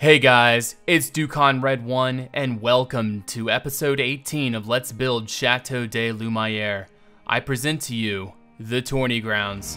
Hey guys, it's Dukonred1 and welcome to episode 18 of Let's Build Chateau de Lumiere. I present to you the Tourney Grounds.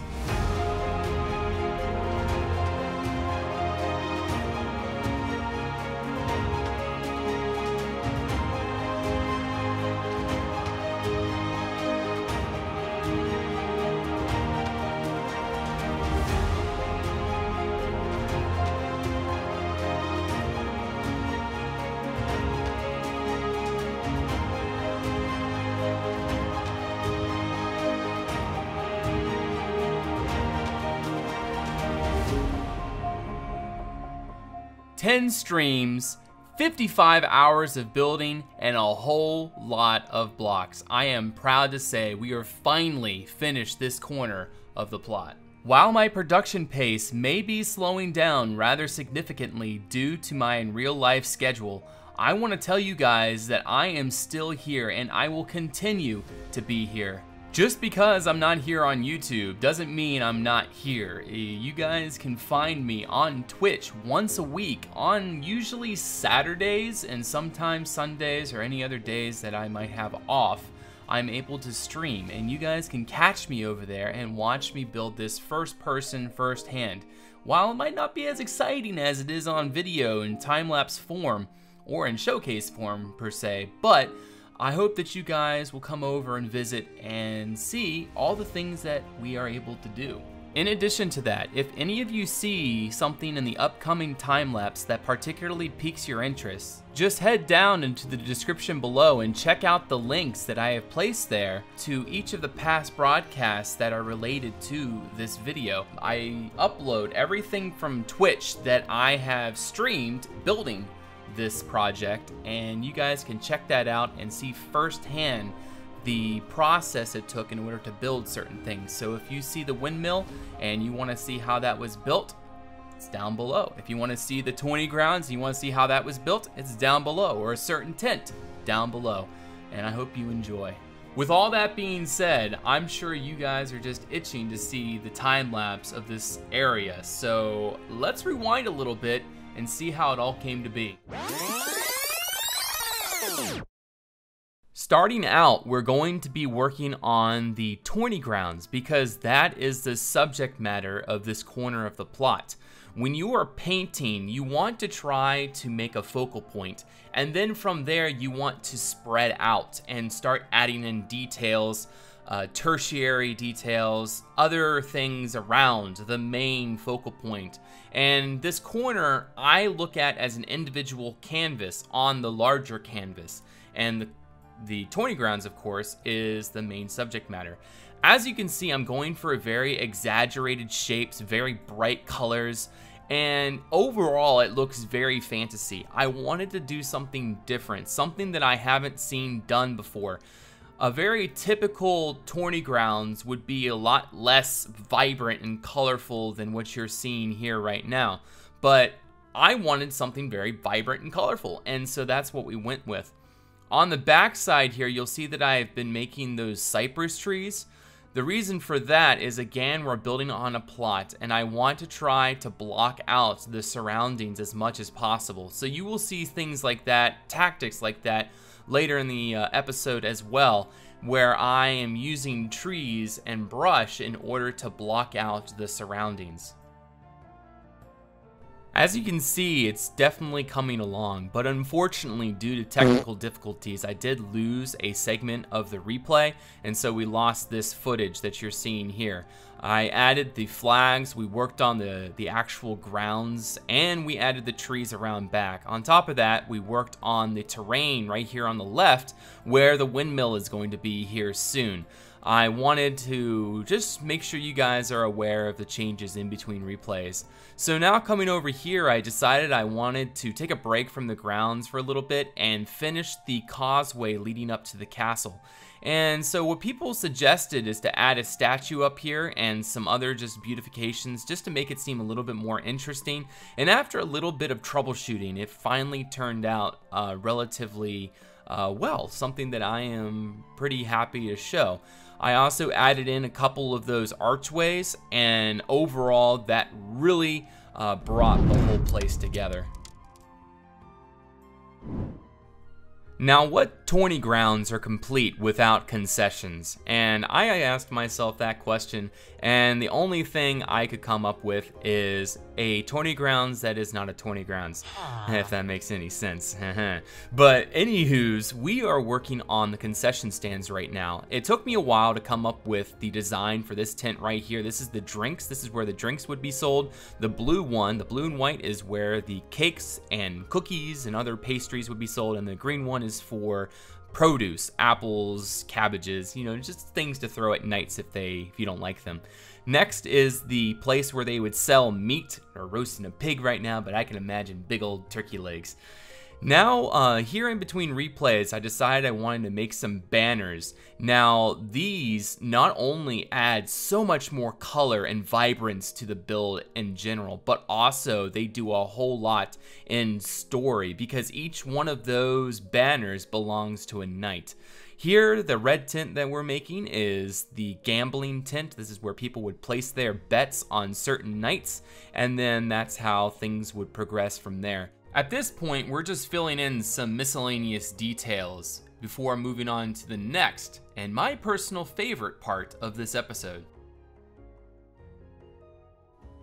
10 streams, 55 hours of building, and a whole lot of blocks. I am proud to say we are finally finished this corner of the plot. While my production pace may be slowing down rather significantly due to my real life schedule, I want to tell you guys that I am still here and I will continue to be here. Just because I'm not here on YouTube doesn't mean I'm not here. Eh, you guys can find me on Twitch once a week on usually Saturdays and sometimes Sundays or any other days that I might have off. I'm able to stream and you guys can catch me over there and watch me build this first person first hand. While it might not be as exciting as it is on video in time-lapse form or in showcase form per se, but I hope that you guys will come over and visit and see all the things that we are able to do. In addition to that, if any of you see something in the upcoming time lapse that particularly piques your interest, just head down into the description below and check out the links that I have placed there to each of the past broadcasts that are related to this video. I upload everything from Twitch that I have streamed building this project and you guys can check that out and see firsthand the process it took in order to build certain things. So if you see the windmill and you want to see how that was built, it's down below. If you want to see the tourney grounds, you want to see how that was built, it's down below, or a certain tent down below. And I hope you enjoy. With all that being said, I'm sure you guys are just itching to see the time lapse of this area. So let's rewind a little bit and see how it all came to be. Starting out, we're going to be working on the tourney grounds because that is the subject matter of this corner of the plot. When you are painting, you want to try to make a focal point, and then from there, you want to spread out and start adding in details uh, tertiary details, other things around the main focal point. And this corner I look at as an individual canvas on the larger canvas. And the, the tourney grounds, of course, is the main subject matter. As you can see, I'm going for very exaggerated shapes, very bright colors, and overall it looks very fantasy. I wanted to do something different, something that I haven't seen done before. A very typical tourney grounds would be a lot less vibrant and colorful than what you're seeing here right now. But I wanted something very vibrant and colorful, and so that's what we went with. On the back side here, you'll see that I've been making those cypress trees. The reason for that is, again, we're building on a plot, and I want to try to block out the surroundings as much as possible. So you will see things like that, tactics like that, later in the uh, episode as well, where I am using trees and brush in order to block out the surroundings. As you can see, it's definitely coming along, but unfortunately due to technical difficulties, I did lose a segment of the replay, and so we lost this footage that you're seeing here. I added the flags, we worked on the, the actual grounds, and we added the trees around back. On top of that, we worked on the terrain right here on the left, where the windmill is going to be here soon. I wanted to just make sure you guys are aware of the changes in between replays. So now coming over here, I decided I wanted to take a break from the grounds for a little bit and finish the causeway leading up to the castle. And so what people suggested is to add a statue up here and some other just beautifications just to make it seem a little bit more interesting. And after a little bit of troubleshooting, it finally turned out uh, relatively uh, well, something that I am pretty happy to show. I also added in a couple of those archways, and overall, that really uh, brought the whole place together. Now, what tourney grounds are complete without concessions? And I asked myself that question, and the only thing I could come up with is a tourney grounds that is not a tourney grounds, ah. if that makes any sense. but anywho's, we are working on the concession stands right now. It took me a while to come up with the design for this tent right here. This is the drinks. This is where the drinks would be sold. The blue one, the blue and white, is where the cakes and cookies and other pastries would be sold, and the green one is for produce, apples, cabbages, you know, just things to throw at knights if they if you don't like them. Next is the place where they would sell meat or roasting a pig right now, but I can imagine big old turkey legs. Now, uh, here in between replays, I decided I wanted to make some banners. Now, these not only add so much more color and vibrance to the build in general, but also they do a whole lot in story because each one of those banners belongs to a knight. Here, the red tent that we're making is the gambling tent. This is where people would place their bets on certain knights, and then that's how things would progress from there. At this point, we're just filling in some miscellaneous details before moving on to the next and my personal favorite part of this episode.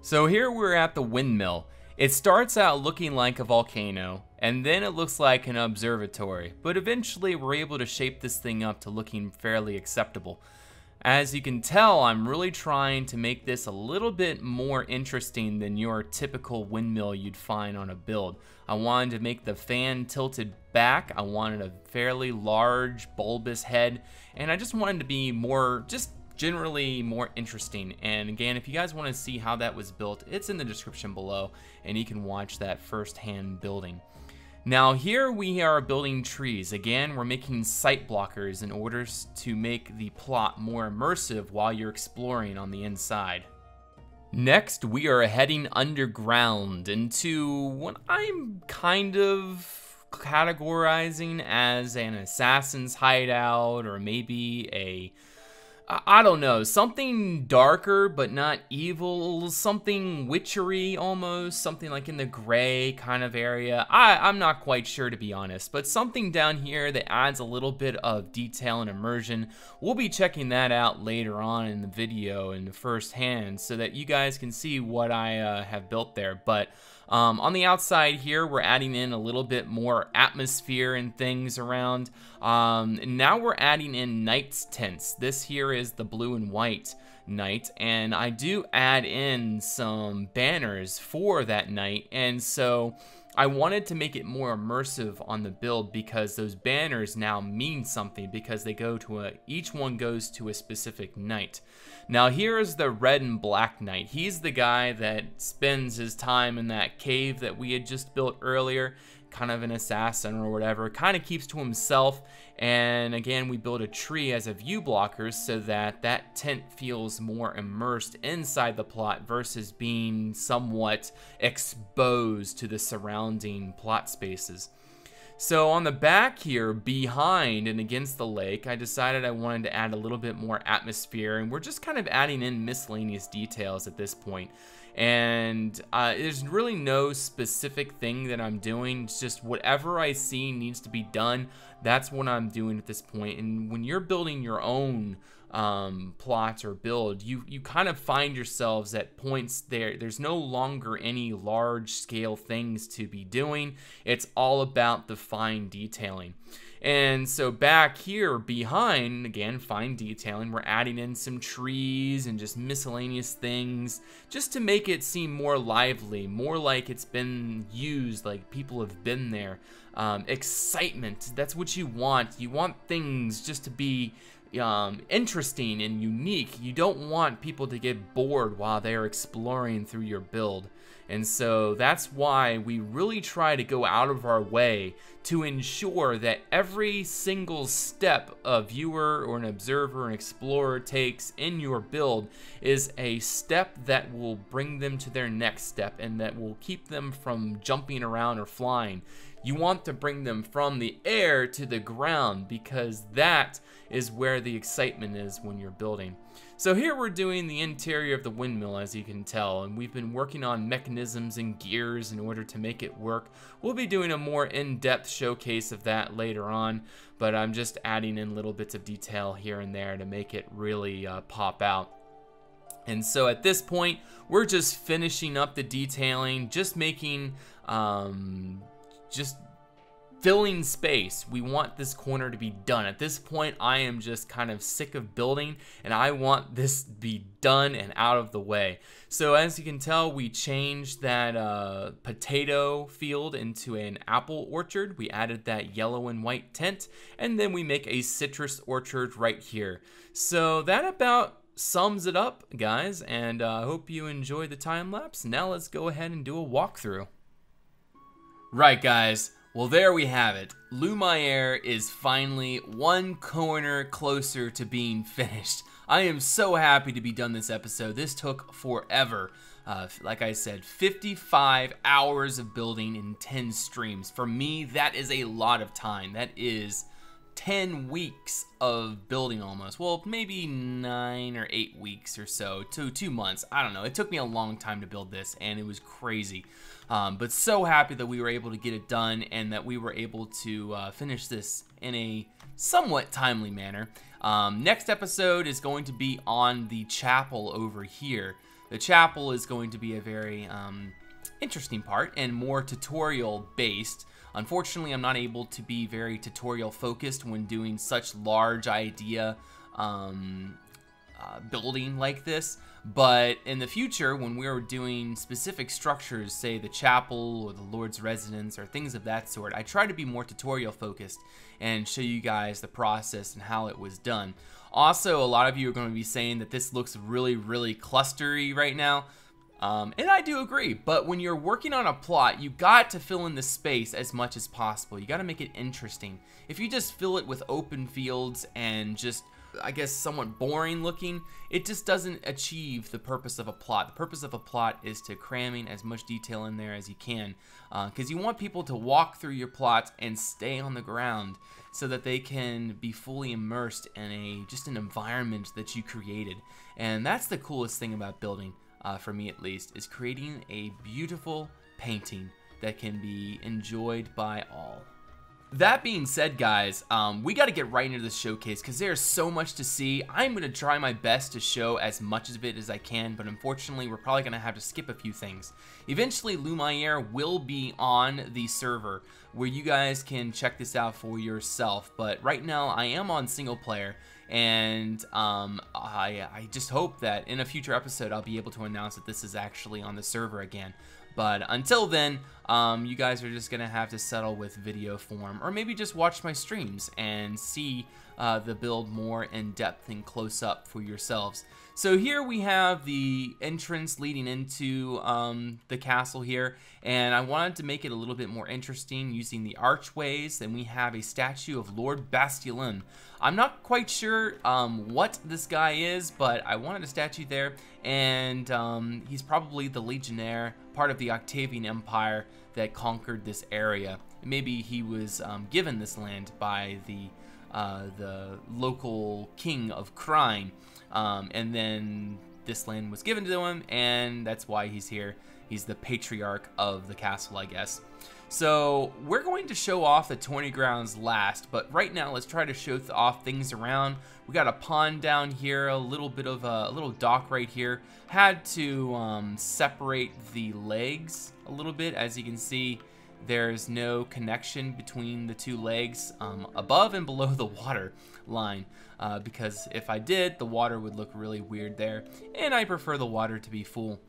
So here we're at the windmill. It starts out looking like a volcano, and then it looks like an observatory, but eventually we're able to shape this thing up to looking fairly acceptable. As you can tell, I'm really trying to make this a little bit more interesting than your typical windmill you'd find on a build. I wanted to make the fan tilted back, I wanted a fairly large bulbous head, and I just wanted to be more, just generally more interesting. And again, if you guys want to see how that was built, it's in the description below, and you can watch that firsthand building. Now here we are building trees. Again, we're making sight blockers in order to make the plot more immersive while you're exploring on the inside. Next, we are heading underground into what I'm kind of categorizing as an assassin's hideout or maybe a I don't know, something darker but not evil, something witchery almost, something like in the gray kind of area. I, I'm not quite sure to be honest, but something down here that adds a little bit of detail and immersion. We'll be checking that out later on in the video in the first hand so that you guys can see what I uh, have built there. But um, on the outside here, we're adding in a little bit more atmosphere and things around. Um, now we're adding in knight's tents. This here is the blue and white knight, and I do add in some banners for that knight, and so I wanted to make it more immersive on the build because those banners now mean something because they go to a, each one goes to a specific knight. Now here is the red and black knight. He's the guy that spends his time in that cave that we had just built earlier kind of an assassin or whatever, kind of keeps to himself. And again, we build a tree as a view blocker so that that tent feels more immersed inside the plot versus being somewhat exposed to the surrounding plot spaces. So on the back here, behind and against the lake, I decided I wanted to add a little bit more atmosphere, and we're just kind of adding in miscellaneous details at this point and uh, there's really no specific thing that I'm doing. It's just whatever I see needs to be done. That's what I'm doing at this point. And when you're building your own um, plots or build, you you kind of find yourselves at points there. There's no longer any large scale things to be doing. It's all about the fine detailing. And so back here behind, again, fine detailing, we're adding in some trees and just miscellaneous things just to make it seem more lively, more like it's been used, like people have been there. Um, excitement, that's what you want. You want things just to be um, interesting and unique. You don't want people to get bored while they're exploring through your build. And so that's why we really try to go out of our way to ensure that every single step a viewer or an observer, or an explorer takes in your build is a step that will bring them to their next step and that will keep them from jumping around or flying. You want to bring them from the air to the ground because that is where the excitement is when you're building. So here we're doing the interior of the windmill as you can tell and we've been working on mechanisms and gears in order to make it work. We'll be doing a more in-depth showcase of that later on but I'm just adding in little bits of detail here and there to make it really uh, pop out. And so at this point, we're just finishing up the detailing, just making, um, just filling space. We want this corner to be done. At this point, I am just kind of sick of building and I want this to be done and out of the way. So as you can tell, we changed that uh, potato field into an apple orchard. We added that yellow and white tint and then we make a citrus orchard right here. So that about sums it up, guys, and uh, I uh, hope you enjoyed the time lapse. Now let's go ahead and do a walkthrough. Right, guys. Well, there we have it. Lumiere is finally one corner closer to being finished. I am so happy to be done this episode. This took forever. Uh, like I said, 55 hours of building in 10 streams. For me, that is a lot of time. That is 10 weeks of building almost. Well, maybe nine or eight weeks or so, two, two months. I don't know. It took me a long time to build this and it was crazy. Um, but so happy that we were able to get it done and that we were able to uh, finish this in a somewhat timely manner. Um, next episode is going to be on the chapel over here. The chapel is going to be a very um, interesting part and more tutorial based. Unfortunately, I'm not able to be very tutorial focused when doing such large idea um, uh, building like this. But in the future, when we're doing specific structures, say the chapel or the Lord's residence or things of that sort, I try to be more tutorial focused and show you guys the process and how it was done. Also, a lot of you are going to be saying that this looks really, really clustery right now. Um, and I do agree, but when you're working on a plot, you got to fill in the space as much as possible. You got to make it interesting. If you just fill it with open fields and just, I guess, somewhat boring looking, it just doesn't achieve the purpose of a plot. The purpose of a plot is to cramming as much detail in there as you can, because uh, you want people to walk through your plots and stay on the ground so that they can be fully immersed in a just an environment that you created. And that's the coolest thing about building uh, for me at least, is creating a beautiful painting that can be enjoyed by all. That being said, guys, um, we got to get right into the showcase because there's so much to see. I'm going to try my best to show as much of it as I can, but unfortunately, we're probably going to have to skip a few things. Eventually, Lumiere will be on the server where you guys can check this out for yourself, but right now, I am on single player, and um, I, I just hope that in a future episode I'll be able to announce that this is actually on the server again. But until then, um, you guys are just going to have to settle with video form or maybe just watch my streams and see uh, the build more in depth and close up for yourselves. So here we have the entrance leading into um, the castle here, and I wanted to make it a little bit more interesting using the archways, and we have a statue of Lord Bastillon. I'm not quite sure um, what this guy is, but I wanted a statue there, and um, he's probably the legionnaire, part of the Octavian Empire that conquered this area. Maybe he was um, given this land by the uh, the local king of Crine, um, and then this land was given to him, and that's why he's here. He's the patriarch of the castle, I guess. So we're going to show off the tourney grounds last, but right now let's try to show off things around. We got a pond down here, a little bit of a, a little dock right here. Had to um, separate the legs a little bit. As you can see, there's no connection between the two legs um, above and below the water line uh, because if I did, the water would look really weird there, and I prefer the water to be full.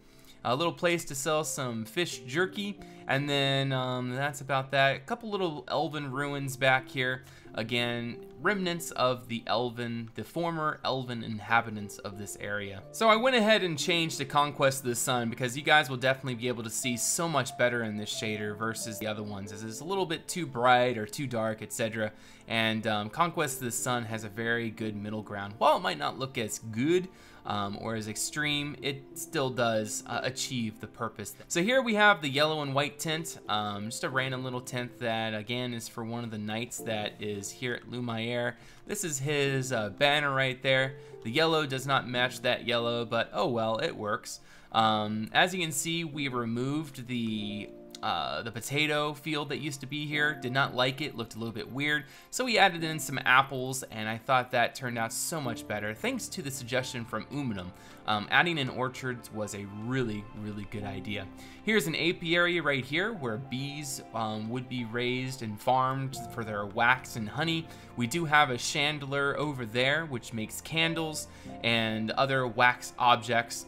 A little place to sell some fish jerky, and then um, that's about that. A couple little elven ruins back here. Again, remnants of the elven, the former elven inhabitants of this area. So I went ahead and changed to Conquest of the Sun because you guys will definitely be able to see so much better in this shader versus the other ones as it's a little bit too bright or too dark, etc. And um, Conquest of the Sun has a very good middle ground. While it might not look as good, um, or as extreme, it still does uh, achieve the purpose. So here we have the yellow and white tint, um, just a random little tint that again is for one of the knights that is here at Lumiere. This is his uh, banner right there. The yellow does not match that yellow, but oh well, it works. Um, as you can see, we removed the uh, the potato field that used to be here. Did not like it, looked a little bit weird. So we added in some apples and I thought that turned out so much better thanks to the suggestion from Uminum. Um, adding in orchards was a really, really good idea. Here's an apiary right here where bees um, would be raised and farmed for their wax and honey. We do have a chandelier over there which makes candles and other wax objects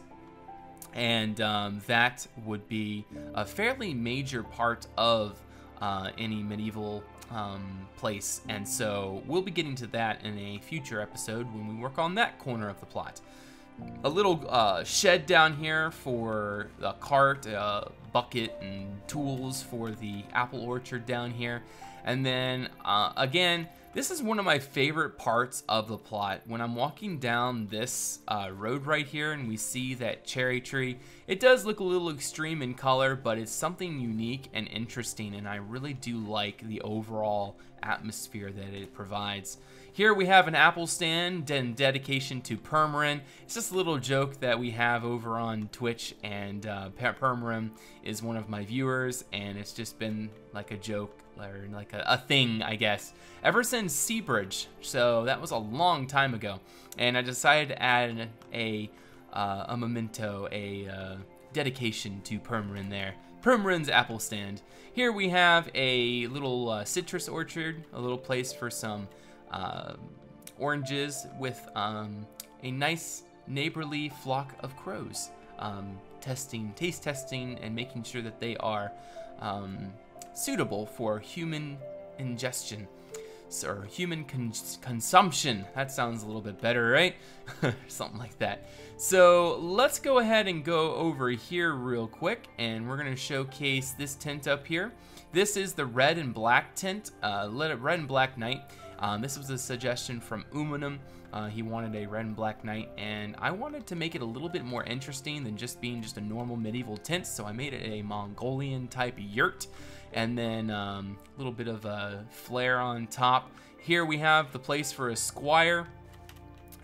and um, that would be a fairly major part of uh, any medieval um, place. And so we'll be getting to that in a future episode when we work on that corner of the plot. A little uh, shed down here for a cart, a bucket, and tools for the apple orchard down here. And then uh, again, this is one of my favorite parts of the plot. When I'm walking down this uh, road right here and we see that cherry tree, it does look a little extreme in color, but it's something unique and interesting, and I really do like the overall atmosphere that it provides. Here we have an apple stand in dedication to Permarin. It's just a little joke that we have over on Twitch, and uh, Permarin is one of my viewers, and it's just been like a joke or like a, a thing, I guess, ever since Seabridge. So that was a long time ago, and I decided to add a uh, a memento, a uh, dedication to Permarin there. Permarin's apple stand. Here we have a little uh, citrus orchard, a little place for some uh, oranges with um, a nice neighborly flock of crows. Um, testing, taste testing, and making sure that they are um, suitable for human ingestion or human con consumption. That sounds a little bit better, right? Something like that. So let's go ahead and go over here real quick and we're gonna showcase this tint up here. This is the red and black tint, uh, red and black knight. Um, this was a suggestion from Umanum. Uh, he wanted a red and black knight, and I wanted to make it a little bit more interesting than just being just a normal medieval tint, so I made it a Mongolian type yurt and then a um, little bit of a flare on top. Here we have the place for a squire.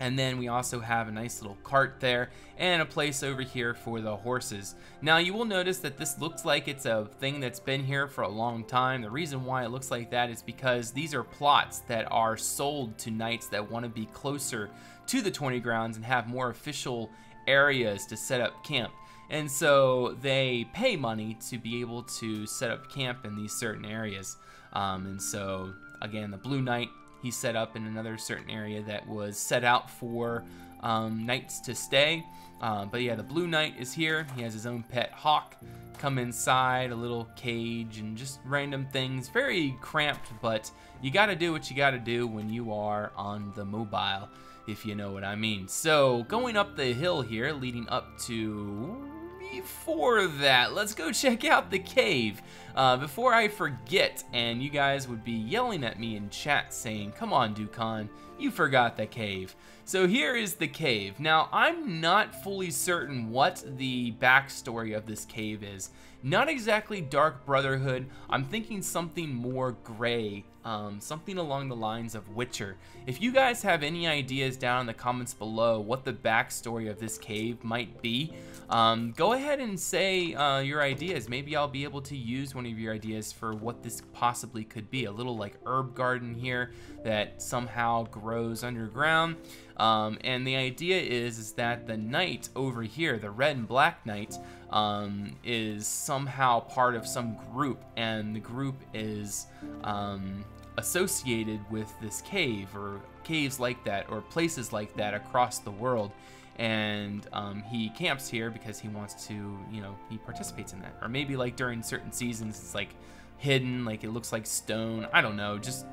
And then we also have a nice little cart there and a place over here for the horses. Now you will notice that this looks like it's a thing that's been here for a long time. The reason why it looks like that is because these are plots that are sold to knights that want to be closer to the tourney grounds and have more official areas to set up camp. And so they pay money to be able to set up camp in these certain areas. Um, and so, again, the Blue Knight, he set up in another certain area that was set out for um, knights to stay. Um, but yeah, the Blue Knight is here. He has his own pet hawk. Come inside, a little cage, and just random things. Very cramped, but you gotta do what you gotta do when you are on the mobile, if you know what I mean. So, going up the hill here, leading up to before that, let's go check out the cave. Uh, before I forget, and you guys would be yelling at me in chat saying, come on, Dukon, you forgot the cave. So here is the cave. Now, I'm not fully certain what the backstory of this cave is. Not exactly Dark Brotherhood. I'm thinking something more gray um, something along the lines of Witcher. If you guys have any ideas down in the comments below what the backstory of this cave might be, um, go ahead and say uh, your ideas. Maybe I'll be able to use one of your ideas for what this possibly could be. A little like herb garden here that somehow grows underground. Um, and the idea is, is that the knight over here, the red and black knight, um, is somehow part of some group, and the group is um, associated with this cave or caves like that or places like that across the world. And um, he camps here because he wants to, you know, he participates in that. Or maybe like during certain seasons, it's like hidden, like it looks like stone. I don't know, just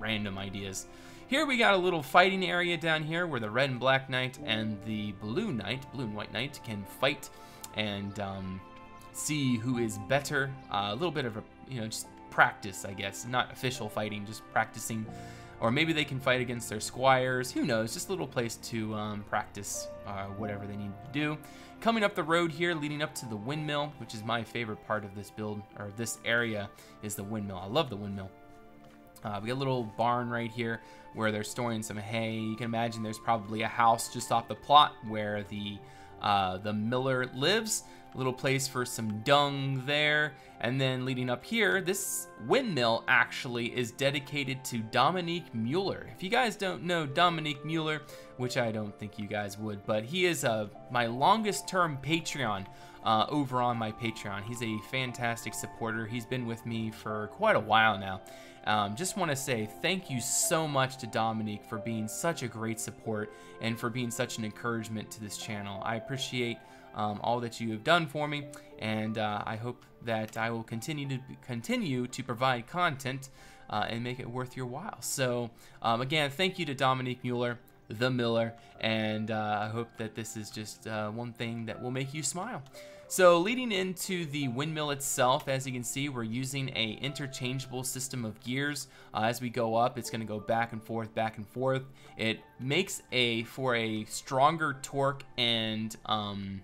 random ideas. Here we got a little fighting area down here where the red and black knight and the blue knight, blue and white knight, can fight and um, see who is better. Uh, a little bit of a, you know, just practice, I guess. Not official fighting, just practicing. Or maybe they can fight against their squires. Who knows? Just a little place to um, practice uh, whatever they need to do. Coming up the road here, leading up to the windmill, which is my favorite part of this build, or this area, is the windmill. I love the windmill. Uh, we got a little barn right here where they're storing some hay. You can imagine there's probably a house just off the plot where the uh, the miller lives little place for some dung there. And then leading up here, this windmill actually is dedicated to Dominique Mueller. If you guys don't know Dominique Mueller, which I don't think you guys would, but he is uh, my longest term Patreon uh, over on my Patreon. He's a fantastic supporter. He's been with me for quite a while now. Um, just want to say thank you so much to Dominique for being such a great support and for being such an encouragement to this channel. I appreciate um, all that you have done for me, and uh, I hope that I will continue to continue to provide content uh, and make it worth your while. So um, again, thank you to Dominique Mueller, the Miller, and uh, I hope that this is just uh, one thing that will make you smile. So leading into the windmill itself, as you can see, we're using a interchangeable system of gears. Uh, as we go up, it's going to go back and forth, back and forth. It makes a for a stronger torque and um,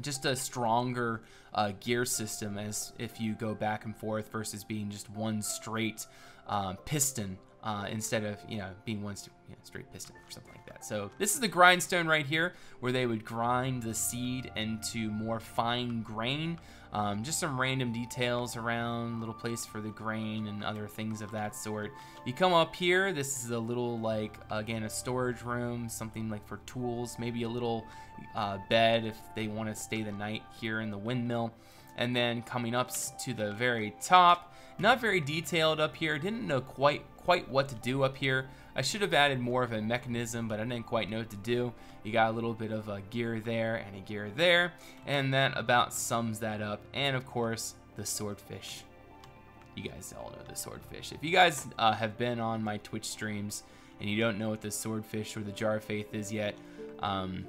just a stronger uh, gear system as if you go back and forth versus being just one straight um, piston uh, instead of you know being one st you know, straight piston or something like that. So this is the grindstone right here where they would grind the seed into more fine grain. Um, just some random details around, little place for the grain and other things of that sort. You come up here, this is a little like, again, a storage room, something like for tools, maybe a little uh, bed if they want to stay the night here in the windmill. And then coming up to the very top, not very detailed up here, didn't know quite quite what to do up here. I should have added more of a mechanism, but I didn't quite know what to do. You got a little bit of a gear there and a gear there, and that about sums that up. And of course, the swordfish. You guys all know the swordfish. If you guys uh, have been on my Twitch streams and you don't know what the swordfish or the jar of faith is yet, um,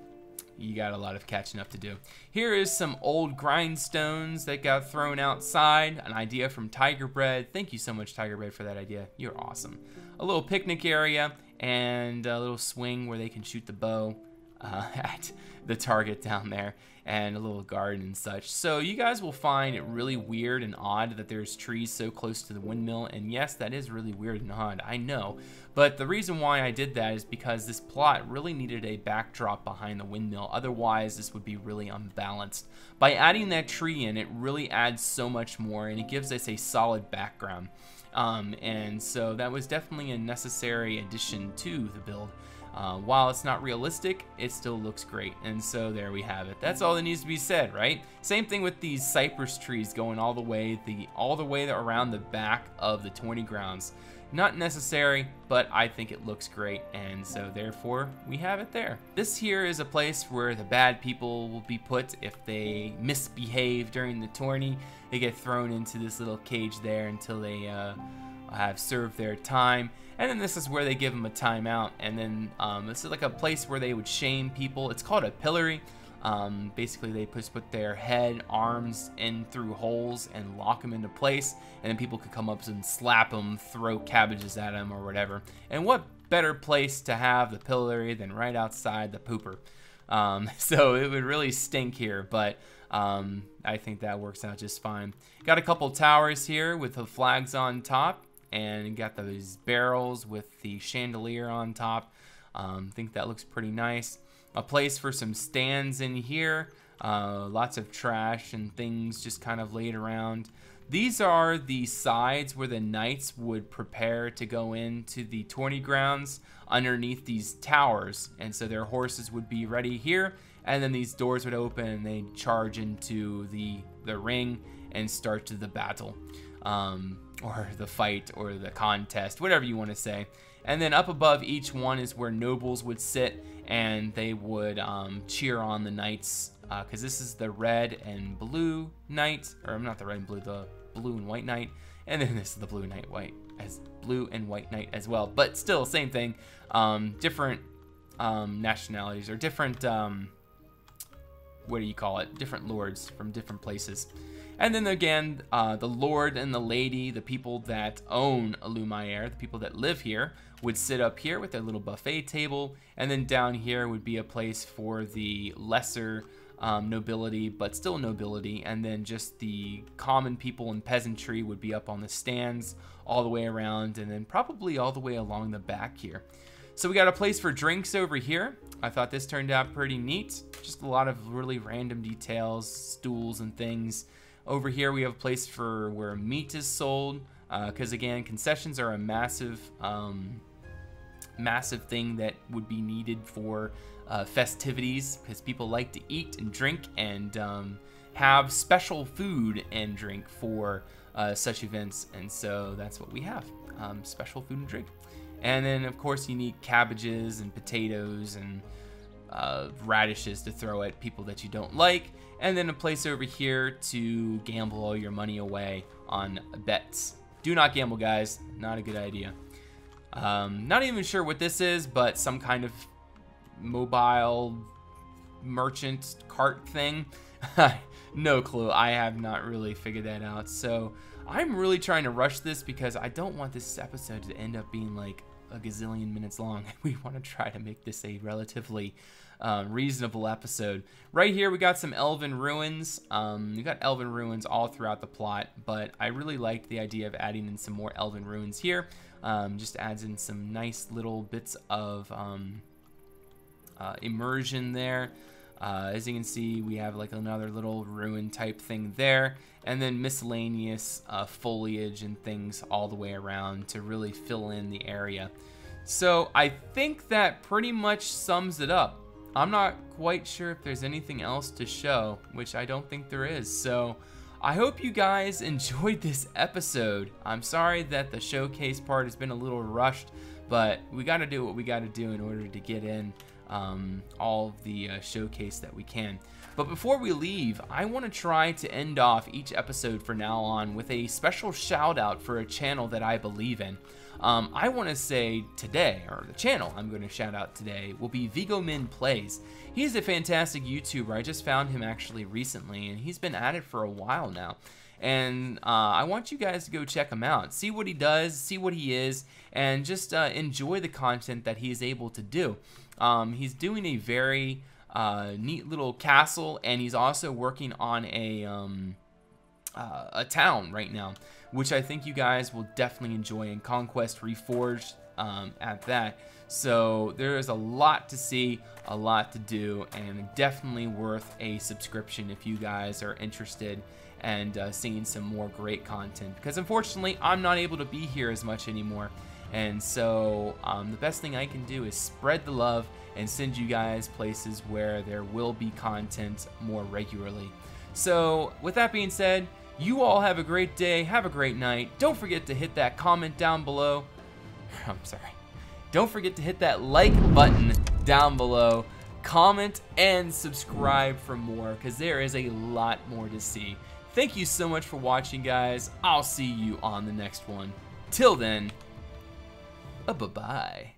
you got a lot of catching up to do. Here is some old grindstones that got thrown outside. An idea from Tiger Bread. Thank you so much, Tiger Bread, for that idea. You're awesome. A little picnic area and a little swing where they can shoot the bow uh, at the target down there and a little garden and such. So you guys will find it really weird and odd that there's trees so close to the windmill. And yes, that is really weird and odd, I know. But the reason why I did that is because this plot really needed a backdrop behind the windmill. Otherwise, this would be really unbalanced. By adding that tree in, it really adds so much more and it gives us a solid background. Um, and so that was definitely a necessary addition to the build. Uh, while it's not realistic, it still looks great. And so there we have it. That's all that needs to be said, right? Same thing with these cypress trees going all the way the all the way around the back of the tourney grounds. Not necessary, but I think it looks great, and so therefore we have it there. This here is a place where the bad people will be put if they misbehave during the tourney. They get thrown into this little cage there until they uh, have served their time. And then this is where they give them a timeout. And then um, this is like a place where they would shame people. It's called a pillory. Um, basically, they just put their head, arms in through holes and lock them into place. And then people could come up and slap them, throw cabbages at them or whatever. And what better place to have the pillory than right outside the pooper? Um, so it would really stink here, but um, I think that works out just fine. Got a couple towers here with the flags on top and got those barrels with the chandelier on top. Um, think that looks pretty nice. A place for some stands in here. Uh, lots of trash and things just kind of laid around. These are the sides where the knights would prepare to go into the tourney grounds underneath these towers. And so their horses would be ready here. And then these doors would open and they'd charge into the, the ring and start to the battle. Um, or the fight or the contest, whatever you want to say. And then up above each one is where nobles would sit and they would um, cheer on the knights because uh, this is the red and blue knight, or I'm not the red and blue, the blue and white knight, and then this is the blue knight white as blue and white knight as well. But still, same thing. Um, different um, nationalities or different, um, what do you call it? Different lords from different places. And then again, uh, the lord and the lady, the people that own Lumiere, the people that live here, would sit up here with their little buffet table. And then down here would be a place for the lesser um, nobility, but still nobility. And then just the common people and peasantry would be up on the stands all the way around, and then probably all the way along the back here. So we got a place for drinks over here. I thought this turned out pretty neat. Just a lot of really random details, stools and things. Over here we have a place for where meat is sold, because uh, again, concessions are a massive, um, massive thing that would be needed for uh, festivities, because people like to eat and drink and um, have special food and drink for uh, such events, and so that's what we have, um, special food and drink. And then, of course, you need cabbages and potatoes and uh, radishes to throw at people that you don't like. And then a place over here to gamble all your money away on bets. Do not gamble, guys. Not a good idea. Um, not even sure what this is, but some kind of mobile merchant cart thing. no clue. I have not really figured that out. So I'm really trying to rush this because I don't want this episode to end up being like a gazillion minutes long. We want to try to make this a relatively um, reasonable episode. Right here, we got some elven ruins. Um, we got elven ruins all throughout the plot, but I really liked the idea of adding in some more elven ruins here. Um, just adds in some nice little bits of um, uh, immersion there. Uh, as you can see, we have like another little ruin type thing there, and then miscellaneous uh, foliage and things all the way around to really fill in the area. So I think that pretty much sums it up. I'm not quite sure if there's anything else to show, which I don't think there is. So I hope you guys enjoyed this episode. I'm sorry that the showcase part has been a little rushed, but we got to do what we got to do in order to get in um, all of the uh, showcase that we can. But before we leave, I want to try to end off each episode for now on with a special shout out for a channel that I believe in. Um, I want to say today, or the channel I'm going to shout out today, will be Viggoman Plays. He's a fantastic YouTuber. I just found him actually recently, and he's been at it for a while now. And uh, I want you guys to go check him out. See what he does, see what he is, and just uh, enjoy the content that he is able to do. Um, he's doing a very uh, neat little castle, and he's also working on a um, uh, a town right now, which I think you guys will definitely enjoy. in Conquest Reforged um, at that. So there is a lot to see, a lot to do, and definitely worth a subscription if you guys are interested and uh, seeing some more great content. Because unfortunately, I'm not able to be here as much anymore. And so um, the best thing I can do is spread the love and send you guys places where there will be content more regularly. So with that being said, you all have a great day, have a great night. Don't forget to hit that comment down below. I'm sorry. Don't forget to hit that like button down below. Comment and subscribe for more because there is a lot more to see. Thank you so much for watching, guys. I'll see you on the next one. Till then, Uh, bye-bye.